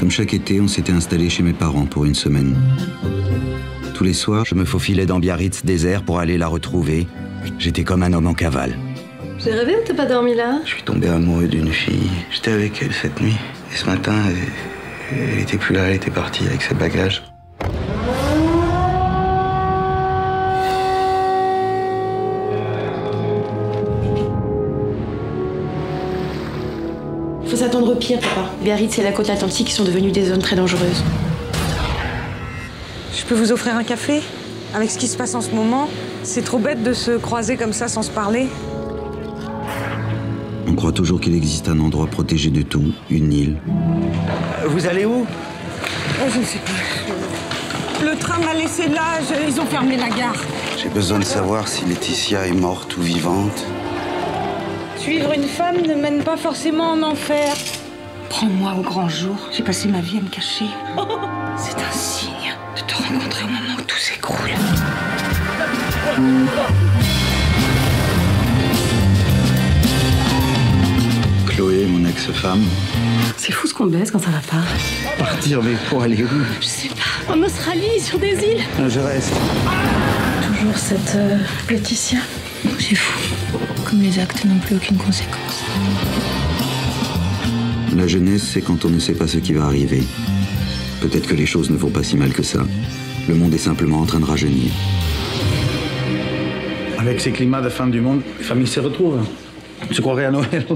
Comme chaque été, on s'était installé chez mes parents pour une semaine. Tous les soirs, je me faufilais dans Biarritz désert pour aller la retrouver. J'étais comme un homme en cavale. J'ai rêvé ou t'as pas dormi là Je suis tombé amoureux d'une fille. J'étais avec elle cette nuit. Et ce matin, elle, elle était plus là, elle était partie avec ses bagages. Faut s'attendre au pire, papa. Biarritz et la côte atlantique sont devenues des zones très dangereuses. Je peux vous offrir un café? Avec ce qui se passe en ce moment, c'est trop bête de se croiser comme ça sans se parler. On croit toujours qu'il existe un endroit protégé de tout, une île. Vous allez où? Oh, je ne sais pas. Le train m'a laissé là, je- ils ont fermé la gare. J'ai besoin de savoir si Laetitia est morte ou vivante. Suivre une femme ne mène pas forcément en enfer. Prends-moi au grand jour, j'ai passé ma vie à me cacher. C'est un signe de te rencontrer au moment où tout s'écroule. Chloé, mon ex-femme. C'est fou ce qu'on baisse quand ça va pas. Partir, mais pour aller où? Je sais pas. En Australie, sur des îles. Je reste. Toujours cette euh, Laetitia. C'est fou. Comme les actes n'ont plus aucune conséquence. La jeunesse, c'est quand on ne sait pas ce qui va arriver. Peut-être que les choses ne vont pas si mal que ça. Le monde est simplement en train de rajeunir. Avec ces climats de fin du monde, les familles se retrouvent. Je croirais à Noël.